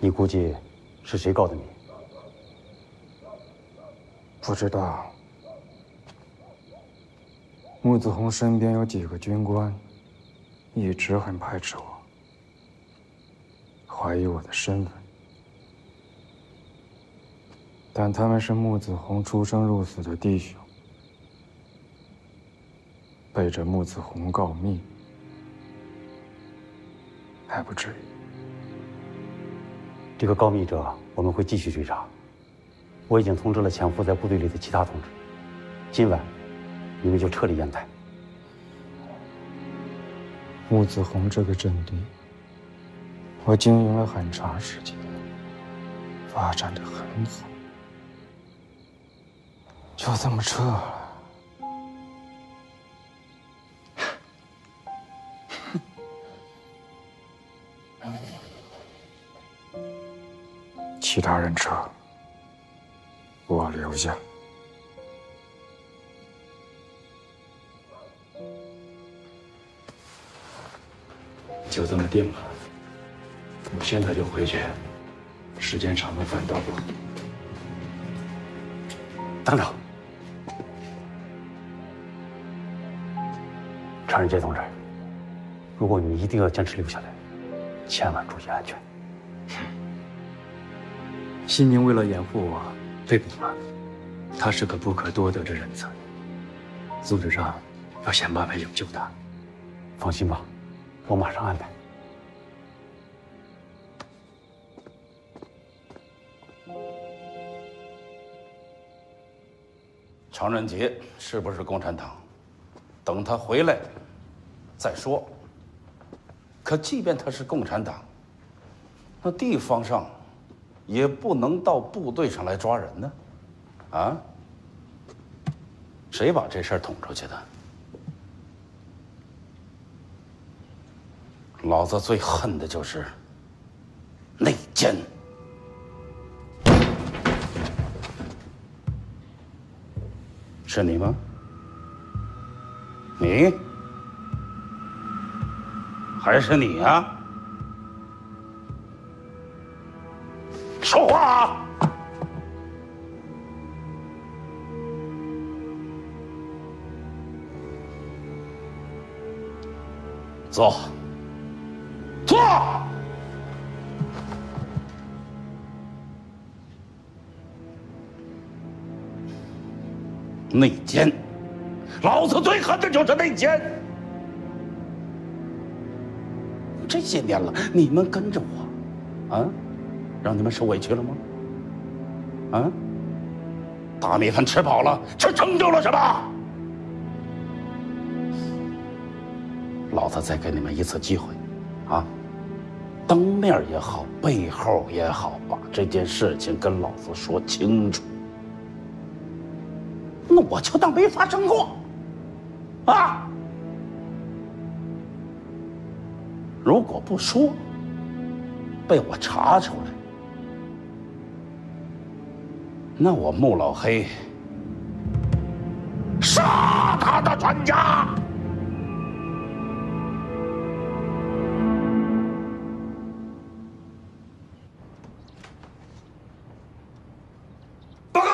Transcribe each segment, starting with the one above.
你估计是谁告的密？不知道。穆子宏身边有几个军官，一直很排斥我，怀疑我的身份。但他们是穆子宏出生入死的弟兄，背着穆子宏告密，还不至于。这个告密者，我们会继续追查。我已经通知了潜伏在部队里的其他同志，今晚你们就撤离烟台。穆子红这个阵地，我经营了很长时间，发展的很好，就这么撤了。其他人撤，我留下。就这么定了。我现在就回去，时间长了反倒不好。等等，常仁杰同志，如果你一定要坚持留下来，千万注意安全。西宁为了掩护我，被捕了。他是个不可多得的人才，组织上要想办法营救他。放心吧，我马上安排。常仁杰是不是共产党？等他回来再说。可即便他是共产党，那地方上也不能到部队上来抓人呢，啊？谁把这事儿捅出去的？老子最恨的就是内奸。是你吗？你？还是你呀？说话！啊坐。坐。内奸，老子最恨的就是内奸。这些年了，你们跟着我，啊，让你们受委屈了吗？啊，大米饭吃饱了，吃成就了什么？老子再给你们一次机会，啊，当面也好，背后也好，把这件事情跟老子说清楚。那我就当没发生过，啊！如果不说，被我查出来，那我穆老黑杀他的全家！报告。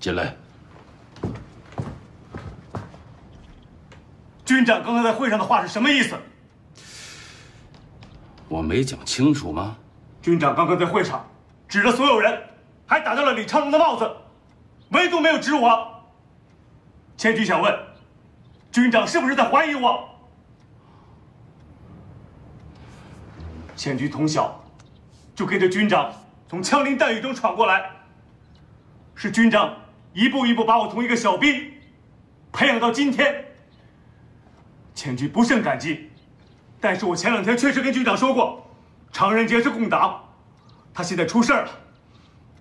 进来。军长刚才在会上的话是什么意思？我没讲清楚吗？军长刚刚在会上指了所有人，还打掉了李昌龙的帽子，唯独没有指我。千局想问，军长是不是在怀疑我？千局从小就跟着军长从枪林弹雨中闯过来，是军长一步一步把我从一个小兵培养到今天。千局不胜感激，但是我前两天确实跟军长说过，常仁杰是共党，他现在出事了，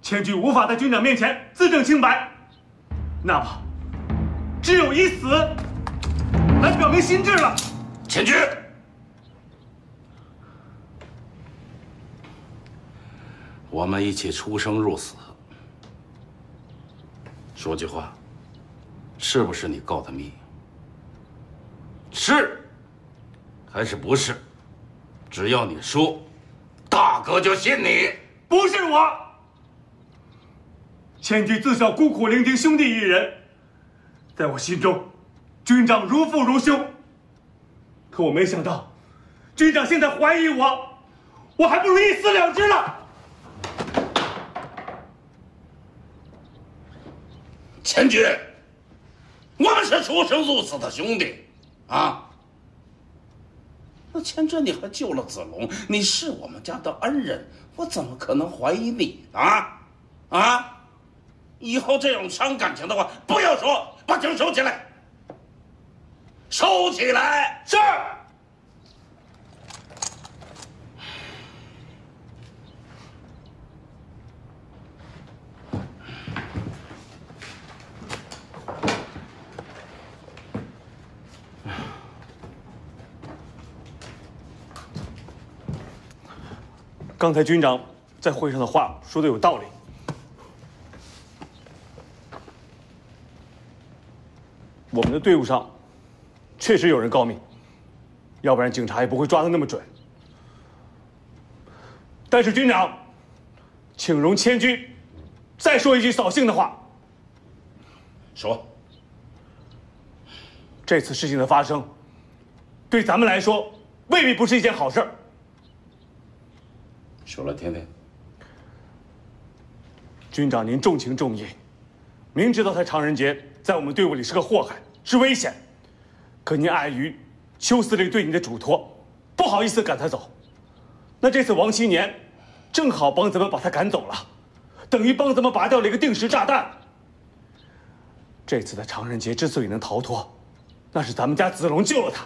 千局无法在军长面前自证清白，那么只有以死来表明心志了。千局，我们一起出生入死，说句话，是不是你告的密？是还是不是？只要你说，大哥就信你。不是我，千军自小孤苦伶仃，兄弟一人，在我心中，军长如父如兄。可我没想到，军长现在怀疑我，我还不如一死了之呢。千军，我们是出生入死的兄弟，啊！那前阵你还救了子龙，你是我们家的恩人，我怎么可能怀疑你呢？啊！以后这种伤感情的话不要说，把枪收起来，收起来。是。刚才军长在会上的话说的有道理。我们的队伍上确实有人告密，要不然警察也不会抓的那么准。但是军长，请容千军再说一句扫兴的话。说，这次事情的发生，对咱们来说未必不是一件好事儿。说来听听。军长，您重情重义，明知道他常仁杰在我们队伍里是个祸害，是危险，可您碍于邱司令对你的嘱托，不好意思赶他走。那这次王新年，正好帮咱们把他赶走了，等于帮咱们拔掉了一个定时炸弹。这次的常仁杰之所以能逃脱，那是咱们家子龙救了他，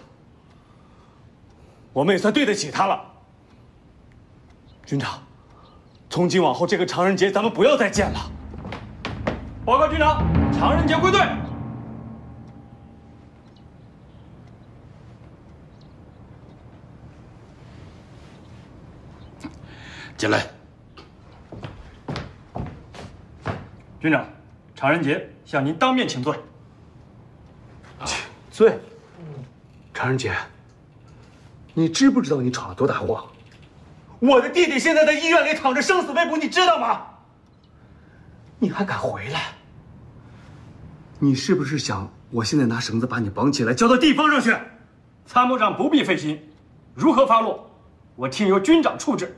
我们也算对得起他了。军长，从今往后，这个常仁杰咱们不要再见了。报告军长，常仁杰归队。进来。军长，常仁杰向您当面请罪。请罪？常仁杰，你知不知道你闯了多大祸？我的弟弟现在在医院里躺着，生死未卜，你知道吗？你还敢回来？你是不是想我现在拿绳子把你绑起来，交到地方上去？参谋长不必费心，如何发落，我听由军长处置。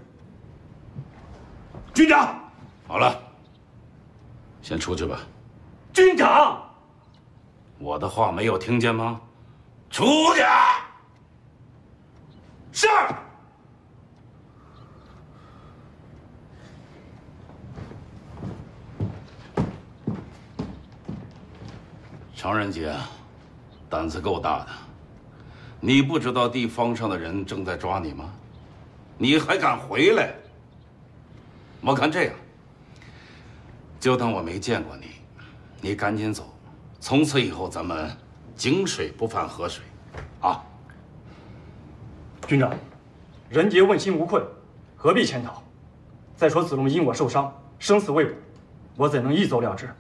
军长，好了，先出去吧。军长，我的话没有听见吗？出去！是。常仁杰，胆子够大的，你不知道地方上的人正在抓你吗？你还敢回来？我看这样，就当我没见过你，你赶紧走，从此以后咱们井水不犯河水，啊！军长，仁杰问心无愧，何必潜逃？再说子龙因我受伤，生死未卜，我怎能一走了之？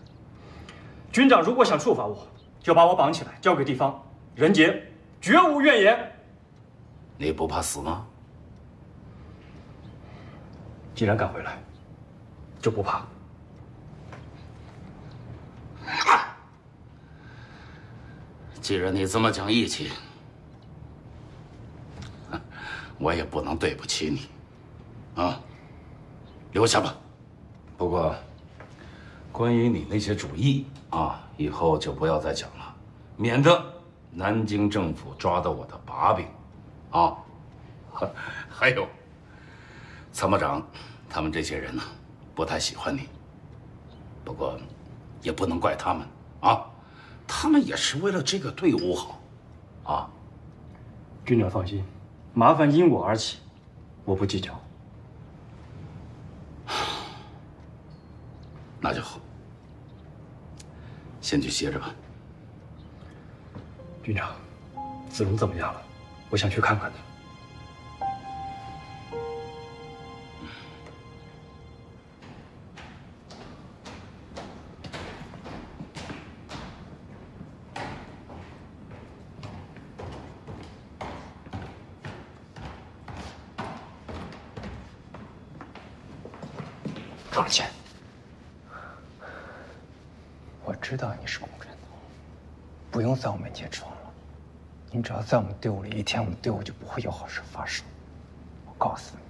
军长如果想处罚我，就把我绑起来交给地方，仁杰绝无怨言。你不怕死吗？既然敢回来，就不怕。既然你这么讲义气，我也不能对不起你，啊，留下吧。不过，关于你那些主意啊，以后就不要再讲了，免得南京政府抓到我的把柄，啊。还有，参谋长，他们这些人呢，不太喜欢你。不过，也不能怪他们啊，他们也是为了这个队伍好，啊。军长放心，麻烦因我而起，我不计较。那就好，先去歇着吧。军长，子龙怎么样了？我想去看看他。在我们队伍里，一天我们队伍就不会有好事发生。我告诉你，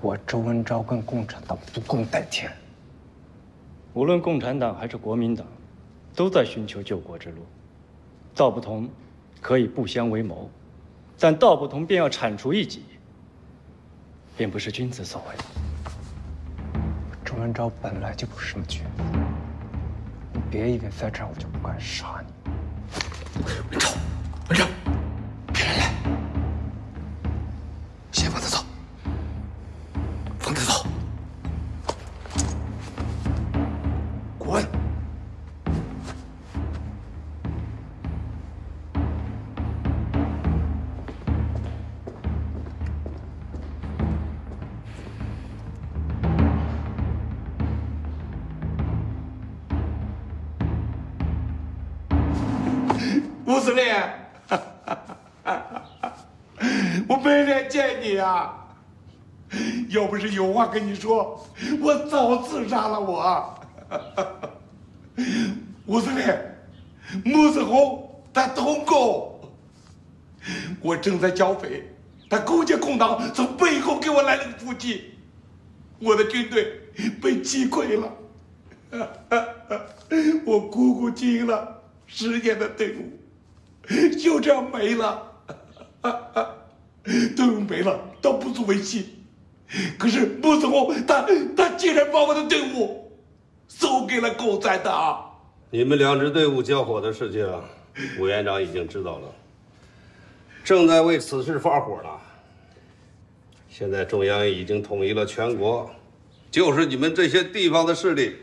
我周文昭跟共产党不共戴天。无论共产党还是国民党，都在寻求救国之路。道不同，可以不相为谋，但道不同便要铲除异己，并不是君子所为。周文昭本来就不是什么君子，你别以为在这儿我就不敢杀你。文昭，文昭，话跟你说，我早自杀了。我，吴司令，穆子红他通共，我正在剿匪，他勾结共党，从背后给我来了个伏击，我的军队被击溃了，我孤苦经营了十年的队伍。就这样没了，队伍没了，倒不足为奇。可是穆子宏他他竟然把我的队伍送给了共产党。你们两支队伍交火的事情，委员长已经知道了，正在为此事发火呢。现在中央已经统一了全国，就是你们这些地方的势力，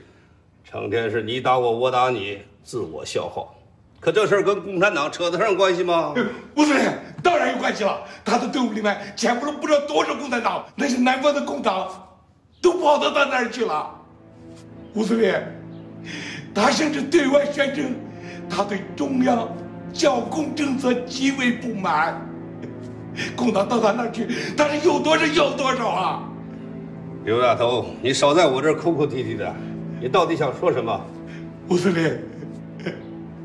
成天是你打我，我打你，自我消耗。可这事儿跟共产党扯得上关系吗？吴司令，当然有关系了。他的队伍里面潜伏了不知道多少共产党，那些南方的共党都跑到他那儿去了。吴司令，他甚至对外宣称，他对中央剿共政策极为不满。共党到他那儿去，他是有多少要多少啊！刘大头，你少在我这儿哭哭啼啼的，你到底想说什么？吴司令。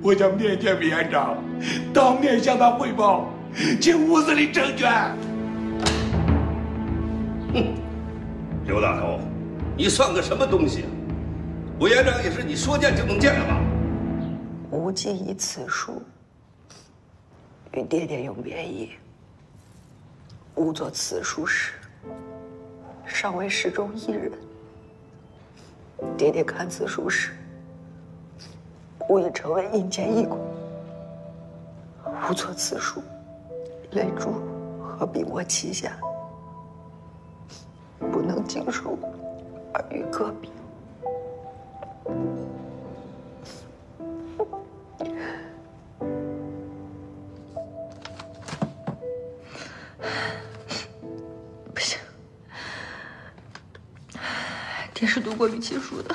我想面见委员长，当面向他汇报，进屋子里成全。哼，刘大头，你算个什么东西？委员长也是你说见就能见的吗？无忌以此书与爹爹永别矣，吾作此书时，尚为室中一人。爹爹看此书时。吾已成为阴间一鬼，吾作此书，泪珠和笔墨齐下？不能经书而与戈壁。不行，爹是读过玉器书的。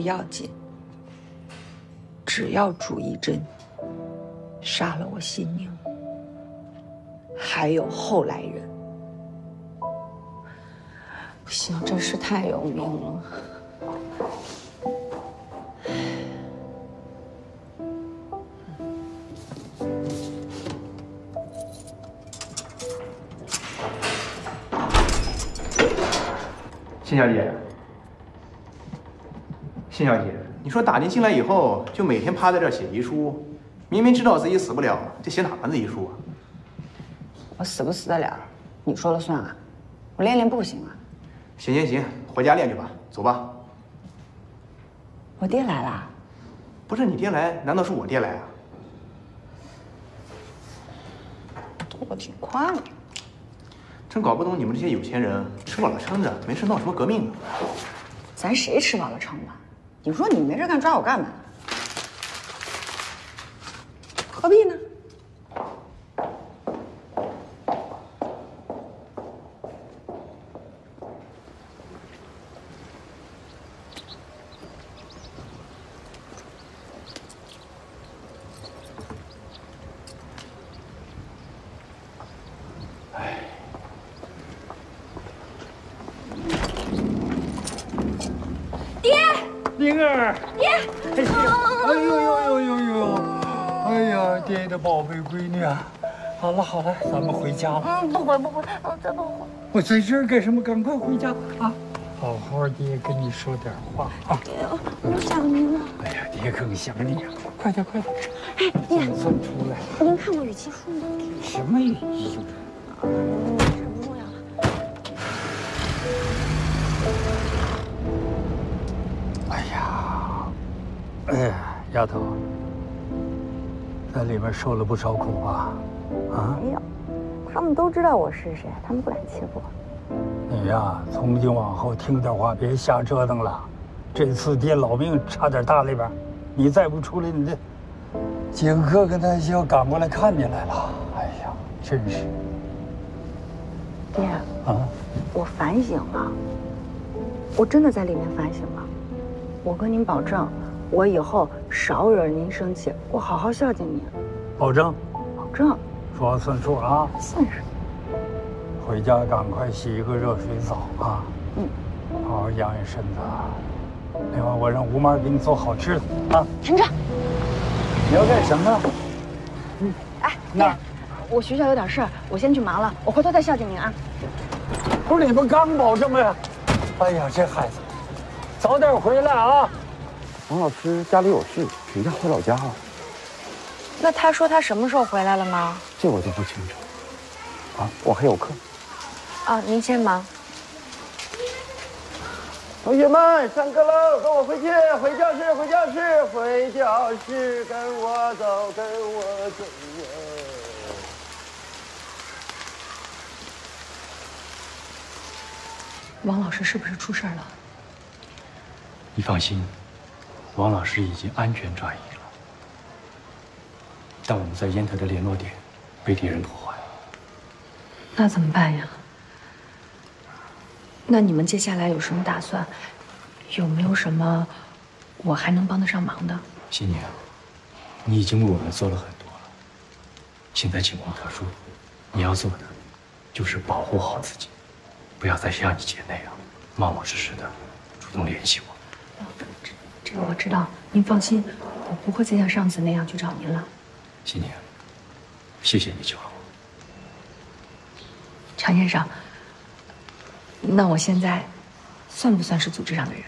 不要紧，只要主一针，杀了我新宁，还有后来人。不行，真是太有名了。秦小姐，辛小姐，你说打进进来以后就每天趴在这儿写遗书，明明知道自己死不了，这写哪门子遗书啊？我死不死得了，你说了算啊！我练练不行啊？行行行，回家练去吧，走吧。我爹来了？不是你爹来，难道是我爹来啊？得挺快的。真搞不懂你们这些有钱人吃饱了撑着，没事闹什么革命啊？咱谁吃饱了撑的？你说你没事干抓我干嘛？何必呢？灵儿，爹，哎呦呦呦呦呦，哎呀，爹的宝贝闺女啊！好了好了，咱们回家吧。嗯，不回不回，我再不回。我在这儿干什么？赶快回家啊！好好爹跟你说点话啊！爹，我想您了。哎呀，爹更想你啊！快点快点！哎，爹，总算出来。您看过《雨期书》吗？什么语气？嗯，这不重要了。哎呀，哎呀，丫头，在里面受了不少苦吧？啊？没有，他们都知道我是谁，他们不敢欺负我。你呀，从今往后听点话，别瞎折腾了。这次爹老命差点搭里边，你再不出来，你这几个哥哥那就要赶过来看你来了。哎呀，真是爹，啊！我反省了，我真的在里面反省了。我跟您保证，我以后少惹您生气，我好好孝敬您，保证，保证说话算数啊！算数。回家赶快洗一个热水澡啊！嗯，好好养养身子啊。另外，我让吴妈给你做好吃的啊。停车！你要干什么？哎，那爹，我学校有点事儿，我先去忙了，我回头再孝敬您啊。不是你们刚保证的呀？哎呀，这孩子，早点回来啊！王老师家里有事，请假回老家了。那他说他什么时候回来了吗？这我就不清楚。啊，我还有课。啊，您先忙。同学们，上课喽！跟我回去，回教室，回教室，回教室，跟我走，跟我走！王老师是不是出事了？你放心，王老师已经安全转移了，但我们在烟台的联络点被敌人破坏。那怎么办呀？那你们接下来有什么打算？有没有什么我还能帮得上忙的？新年，你已经为我们做了很多了。现在情况特殊，你要做的就是保护好自己，不要再像以前那样冒冒失失的主动联系我。这这个我知道，您放心，我不会再像上次那样去找您了。新年，谢谢你救了我。常先生，那我现在算不算是组织上的人？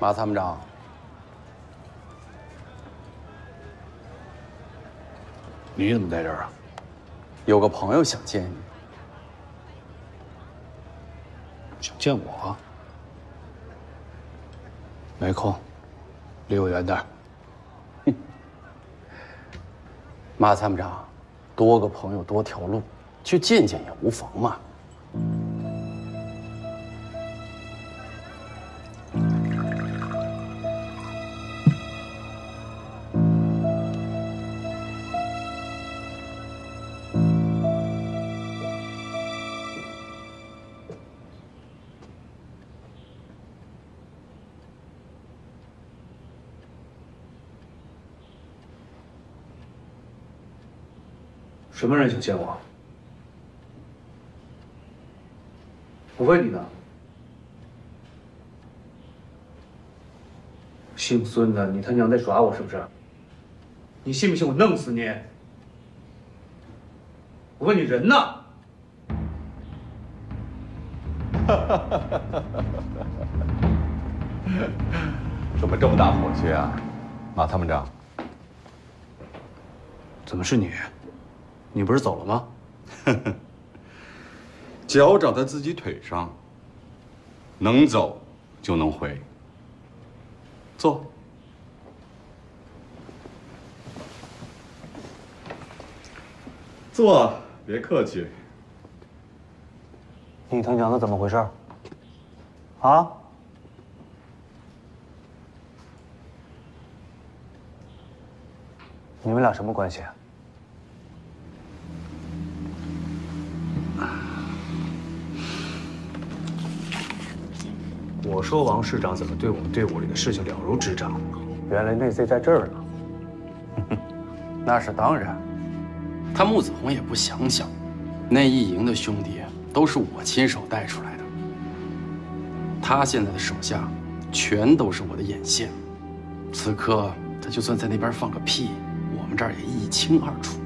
马参谋长，你怎么在这儿啊？有个朋友想见你。想见我？没空，离我远点。马参谋长，多个朋友多条路，去见见也无妨嘛。什么人想见我？我问你呢。姓孙的，你他娘在耍我是不是？你信不信我弄死你？我问你人呢？怎么这么大火气啊，马参谋长？怎么是你？你不是走了吗？脚长在自己腿上，能走就能回。坐。坐，别客气。你他娘的怎么回事？啊？你们俩什么关系？我说王市长怎么对我们队伍里的事情了如指掌，原来内贼在这儿呢。那是当然。他穆子红也不想想，那一营的兄弟都是我亲手带出来的。他现在的手下，全都是我的眼线。此刻他就算在那边放个屁，我们这儿也一清二楚。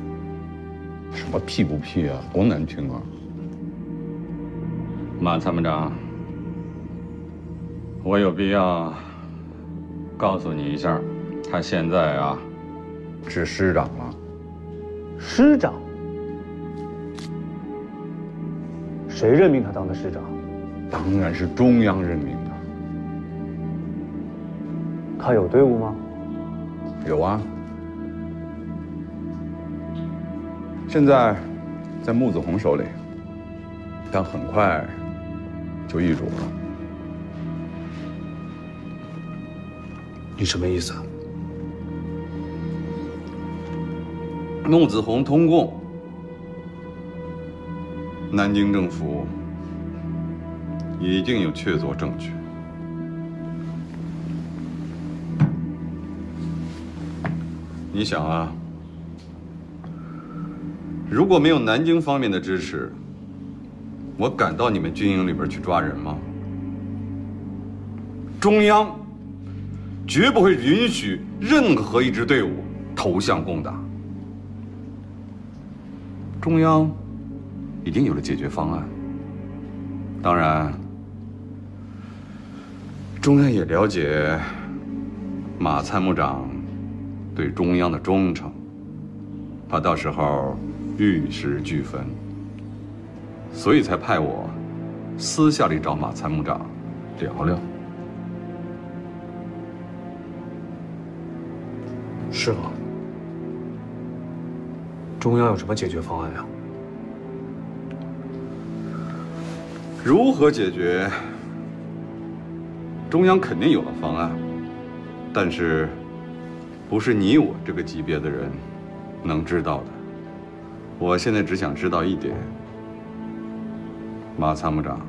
什么屁不屁啊，多难听啊！马参谋长，我有必要告诉你一下，他现在啊是师长了。师长？谁任命他当的师长？当然是中央任命的。他有队伍吗？有啊。现在在穆子红手里，但很快就易主了。你什么意思？穆子红通共，南京政府已经有确凿证据。你想啊，如果没有南京方面的支持，我敢到你们军营里边去抓人吗？中央绝不会允许任何一支队伍投向共党。中央已经有了解决方案，当然，中央也了解马参谋长对中央的忠诚，怕到时候玉石俱焚，所以才派我私下里找马参谋长聊聊。是吗？中央有什么解决方案呀？如何解决？中央肯定有了方案，但是不是你我这个级别的人能知道的。我现在只想知道一点：马参谋长，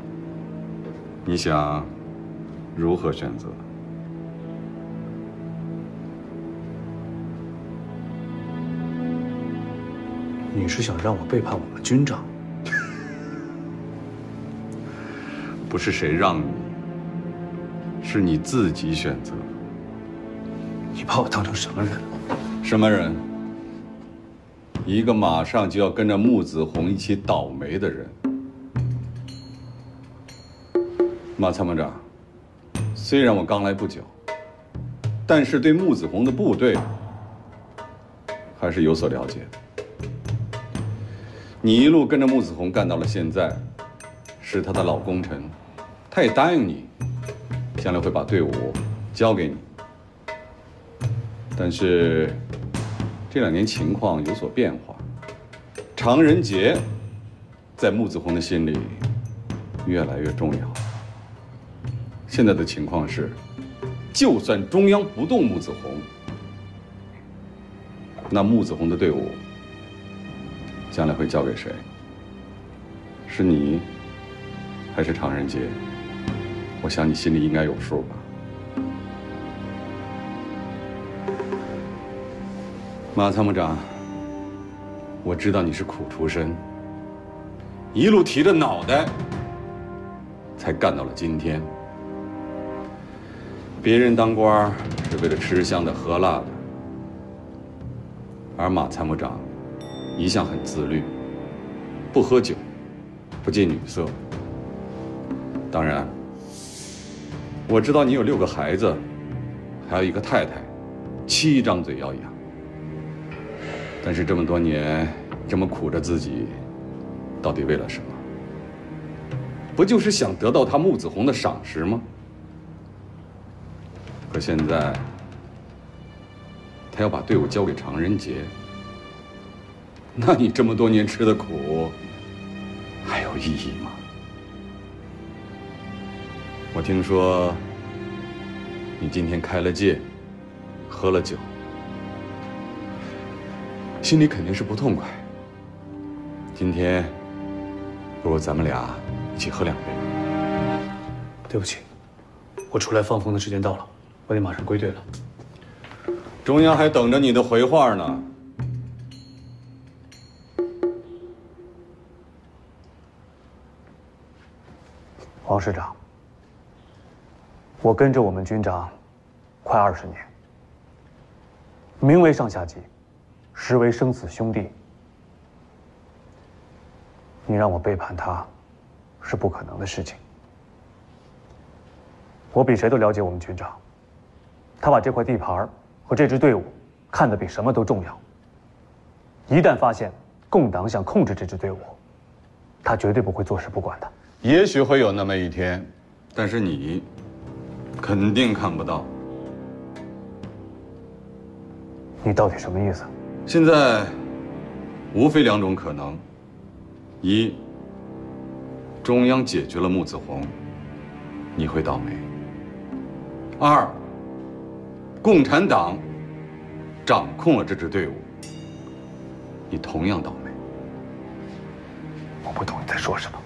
你想如何选择？你是想让我背叛我们军长？不是谁让你，是你自己选择。你把我当成什么人？什么人？一个马上就要跟着穆子红一起倒霉的人。马参谋长，虽然我刚来不久，但是对穆子红的部队还是有所了解的。你一路跟着穆子红干到了现在，是他的老功臣，他也答应你，将来会把队伍交给你。但是这两年情况有所变化，常仁杰在穆子红的心里越来越重要。现在的情况是，就算中央不动穆子红，那穆子红的队伍。将来会交给谁？是你，还是常人杰？我想你心里应该有数吧。马参谋长，我知道你是苦出身，一路提着脑袋，才干到了今天。别人当官是为了吃香的喝辣的，而马参谋长一向很自律，不喝酒，不近女色。当然，我知道你有六个孩子，还有一个太太，七张嘴要养。但是这么多年，这么苦着自己，到底为了什么？不就是想得到他穆子红的赏识吗？可现在，他要把队伍交给常人杰，那你这么多年吃的苦，还有意义吗？我听说，你今天开了戒，喝了酒。心里肯定是不痛快。今天，不如咱们俩一起喝两杯。对不起，我出来放风的时间到了，我得马上归队了。中央还等着你的回话呢。王师长，我跟着我们军长快二十年，名为上下级。实为生死兄弟，你让我背叛他，是不可能的事情。我比谁都了解我们军长，他把这块地盘和这支队伍看得比什么都重要。一旦发现共党想控制这支队伍，他绝对不会坐视不管的。也许会有那么一天，但是你肯定看不到。你到底什么意思？现在无非两种可能：一，中央解决了穆子红，你会倒霉；二，共产党掌控了这支队伍，你同样倒霉。我不懂你在说什么。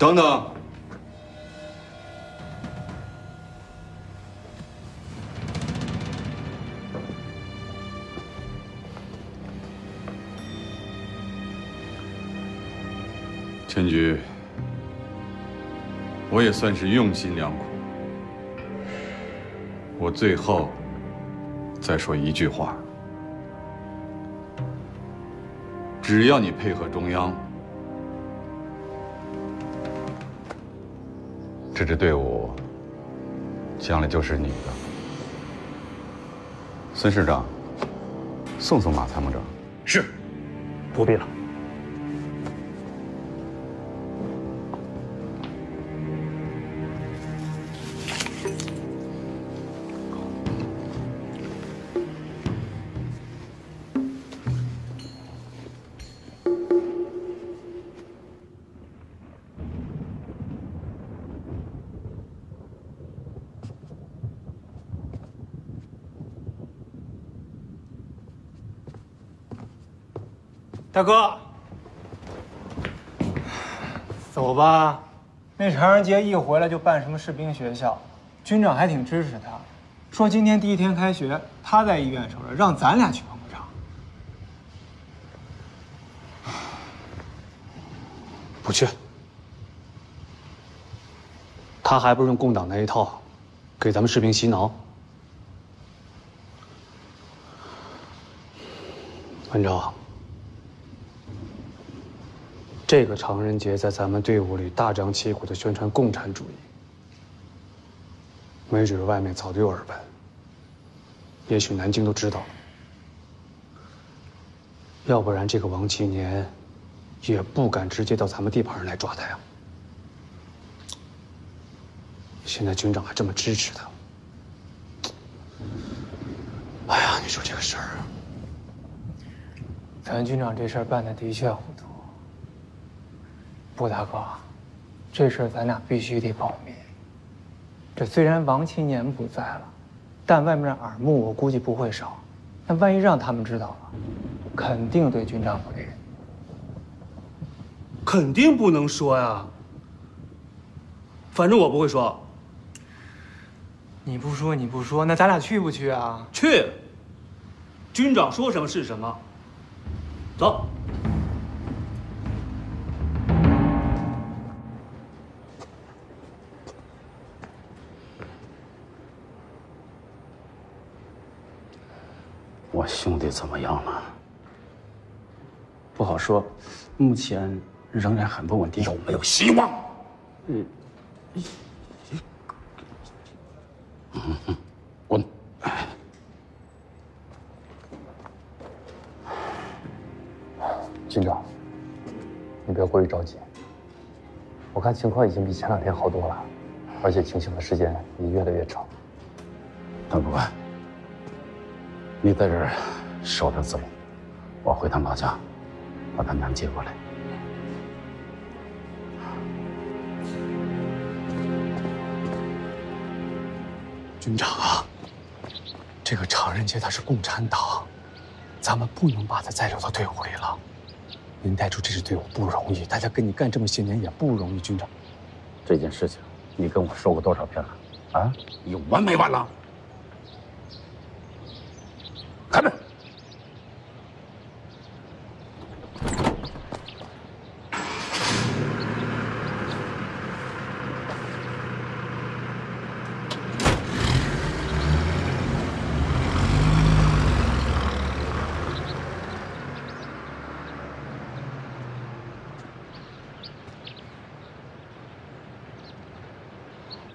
等等。千局，我也算是用心良苦。我最后再说一句话：只要你配合中央，这支队伍将来就是你的。孙师长，送送马参谋长。是，不必了。大哥，走吧。那常人杰一回来就办什么士兵学校，军长还挺支持他，说今天第一天开学，他在医院守着，让咱俩去捧个场。不去。他还不是用共党那一套，给咱们士兵洗脑。文昭。这个常人杰在咱们队伍里大张旗鼓的宣传共产主义，没准外面早就有耳闻，也许南京都知道了。要不然这个王启年也不敢直接到咱们地盘上来抓他呀。现在军长还这么支持他，哎呀，你说这个事儿，咱军长这事儿办的的确糊涂。顾大哥，这事咱俩必须得保密。这虽然王青年不在了，但外面的耳目我估计不会少。那万一让他们知道了，肯定对军长不利。肯定不能说呀。反正我不会说。你不说你不说，那咱俩去不去啊？去。军长说什么是什么。走。我兄弟怎么样了？不好说，目前仍然很不稳定。有没有希望？嗯，滚！军长，你不要过于着急。我看情况已经比前两天好多了，而且清醒的时间也越来越长。但不管，你在这儿守着子龙，我回趟老家，把他娘接过来。军长啊，这个常仁杰他是共产党，咱们不能把他再留到队伍里了。您带出这支队伍不容易，大家跟你干这么些年也不容易，军长。这件事情，你跟我说过多少遍了？啊，有完没完了？开门！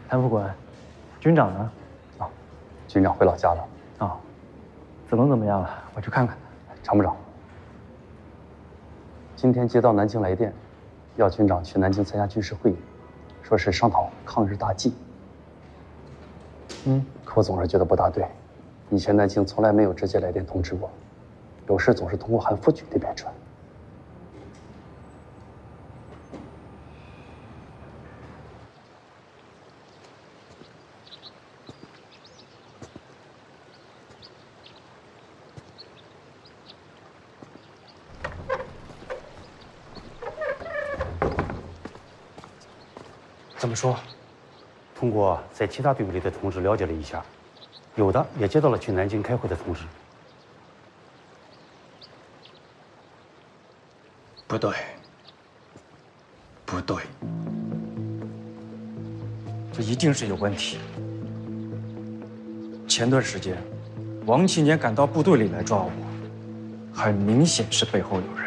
谭副官，军长呢？啊，军长回老家了。啊，子龙怎么样了？我去看看。常部长，今天接到南京来电，要军长去南京参加军事会议，说是商讨抗日大计。嗯，可我总是觉得不大对，以前南京从来没有直接来电通知过，有事总是通过韩副局那边传。么说？通过在其他队伍里的同志了解了一下，有的也接到了去南京开会的通知。不对，不对，这一定是有问题。前段时间，王庆年赶到部队里来抓我，很明显是背后有人。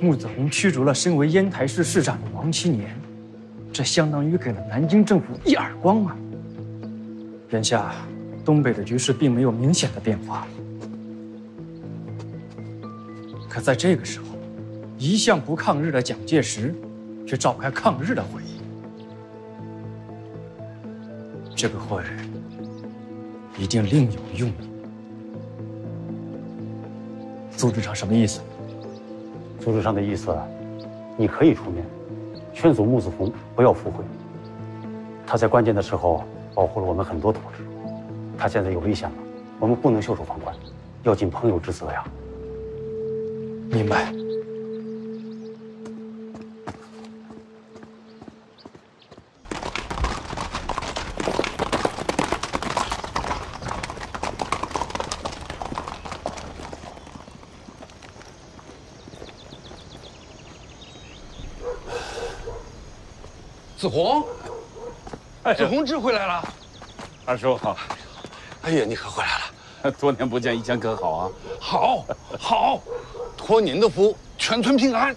穆子宏驱逐了身为烟台市市长的王七年，这相当于给了南京政府一耳光啊！眼下，东北的局势并没有明显的变化，可在这个时候，一向不抗日的蒋介石，却召开抗日的会议。这个会一定另有用意。苏局长什么意思？组织上的意思，你可以出面，劝阻穆子红不要赴会。他在关键的时候保护了我们很多同志，他现在有危险了，我们不能袖手旁观，要尽朋友之责呀。明白。子宏志回来了。二叔好。哎呀，你可回来了，多年不见，以前可好啊？好，好，托您的福，全村平安。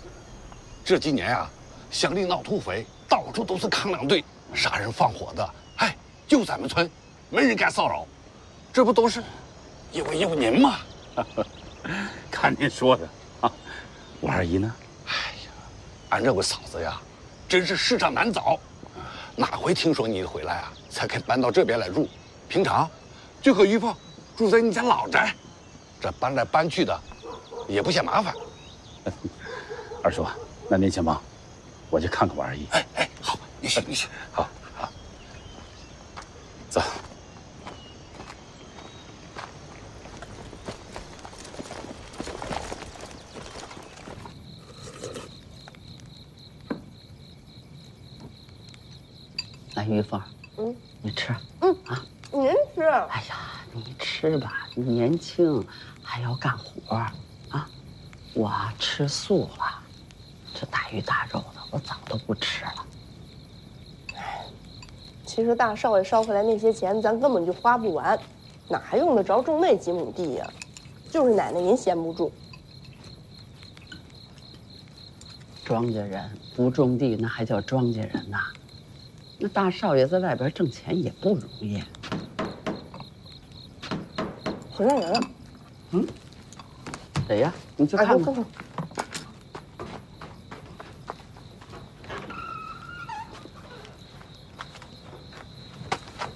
这几年啊，乡里闹土匪，到处都是抗粮队，杀人放火的。哎，就咱们村，没人敢骚扰，这不都是因为有您吗？看您说的啊，我二姨呢？哎呀，俺这位嫂子呀，真是世上难找，哪回听说你回来啊，才肯搬到这边来住。平常就和玉凤住在你家老宅，这搬来搬去的，也不嫌麻烦。二叔，那您先忙，我去看看我二姨。哎哎，好，你去你去。好，来，玉凤，嗯，你吃。嗯啊，您吃。哎呀，你吃吧，你年轻，还要干活啊。我吃素了，这大鱼大肉的我早都不吃了。哎其实大少爷捎回来那些钱，咱根本就花不完。哪还用得着种那几亩地呀？就是奶奶您闲不住。庄稼人不种地，那还叫庄稼人呐？那大少爷在外边挣钱也不容易。回来人了，嗯，谁呀？你去哎，看看。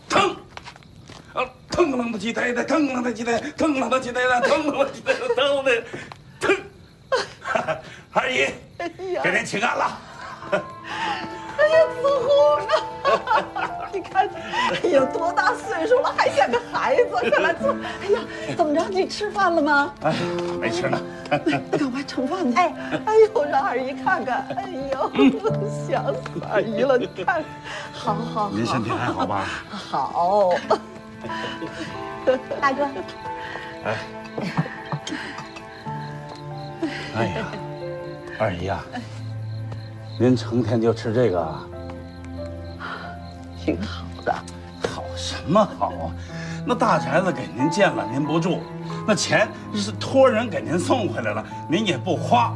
腾，啊，腾啷的起来的，腾啷的起来，腾啷的起来的，腾啷的起来的，腾啷的，腾。二姨，给您请安了。哎呀，子红啊！你看，哎呀，多大岁数了，还像个孩子，快来坐。哎呀，怎么着？你吃饭了吗？哎，没吃呢。你 赶快盛饭去。哎，哎呦，让二姨看看。哎呦，想死二姨了！你看，好好好。您身体还好吧？好。大哥，哎，哎呀，二姨呀，您成天就吃这个啊？挺好的。好什么好啊？那大宅子给您建了，您不住；那钱是托人给您送回来了，您也不花。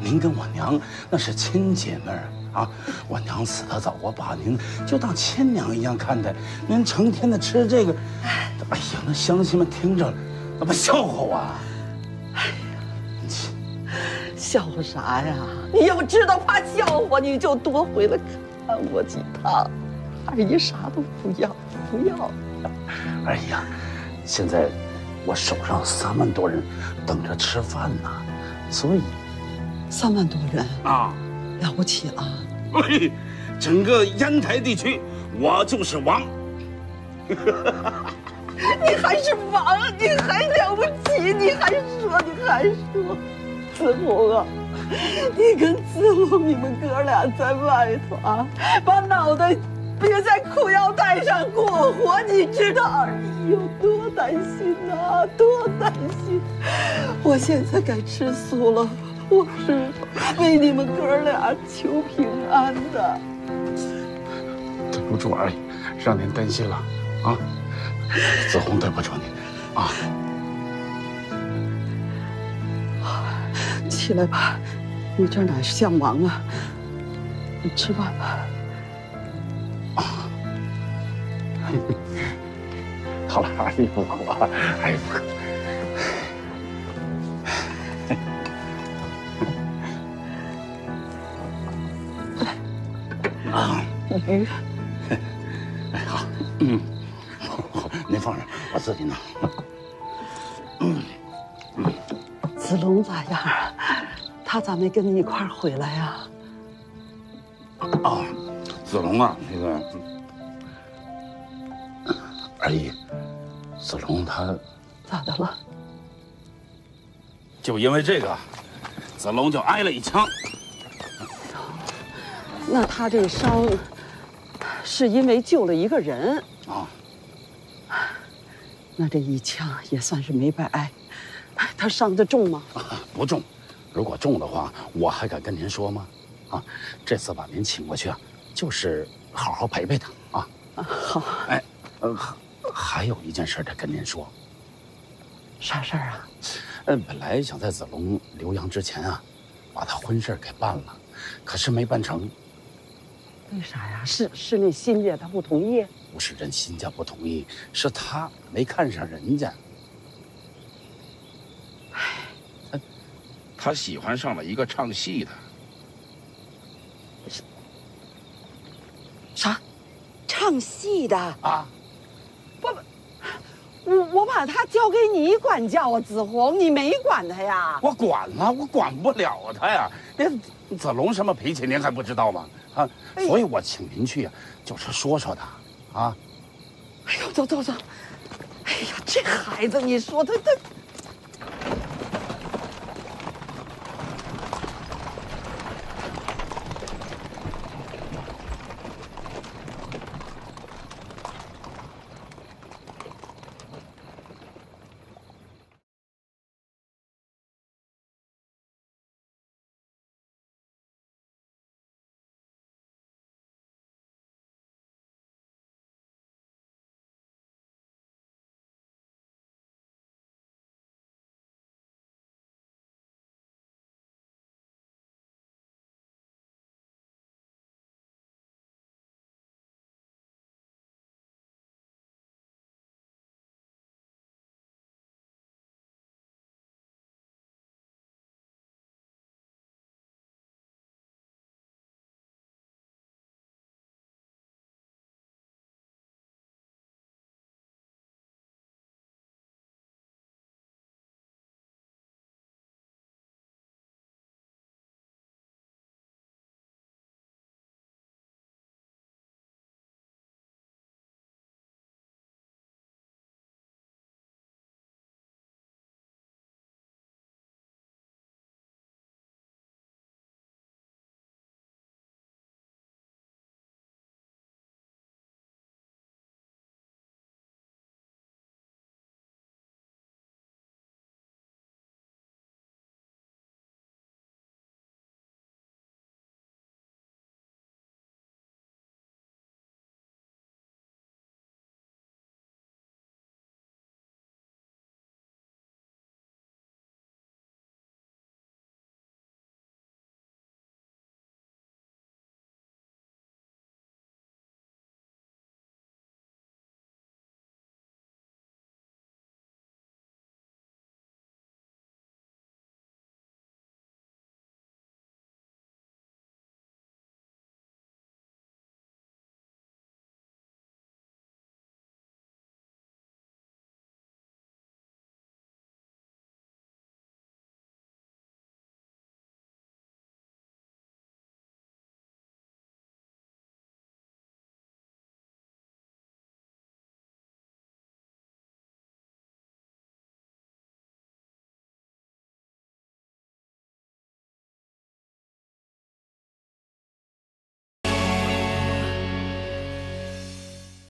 您跟我娘那是亲姐妹儿啊！我娘死得早，我把您就当亲娘一样看待。您成天的吃这个，哎呀，那乡亲们听着，那不笑话我啊？笑话啥呀？你要知道怕笑话，你就多回来看我几趟。二姨啥都不要，不要。二姨啊，现在我手上三万多人等着吃饭呢，所以三万多人啊，了不起了。哎，整个烟台地区，我就是王。你还是王，你还了不起，你还说，你还说，子红啊，你跟子龙你们哥俩在外头啊，把脑袋别在裤腰带上过活，你知道二姨有多担心呐、多担心。我现在该吃素了，我是为你们哥俩求平安的。对不住二姨，让您担心了啊。子红，对不住你啊。起来吧，你这哪是像忙啊？你吃饭吧。好了，二姨不哭啊，二姨不哭。啊，鱼，哎好，嗯，您放着，我自己拿。嗯，子龙咋样啊？他咋没跟你一块儿回来呀？啊，子龙啊，那个二姨，子龙他咋的了？就因为这个，子龙就挨了一枪。那他这伤是因为救了一个人啊。那这一枪也算是没白挨。他伤得重吗？不重，如果重的话，我还敢跟您说吗？啊，这次把您请过去啊，就是好好陪陪他啊。好。哎，呃，还还有一件事得跟您说。啥事儿啊？嗯，本来想在子龙留洋之前啊，把他婚事给办了，可是没办成。为啥呀？是是那新家他不同意？不是人新家不同意，是他没看上人家。唉，他喜欢上了一个唱戏的。啥？唱戏的啊？我我把他交给你管教啊，子红，你没管他呀？我管了，我管不了他呀。那子龙什么脾气，您还不知道吗？啊，所以我请您去啊，就是说说他，啊。哎呦，走走走！哎呀，这孩子，你说他他。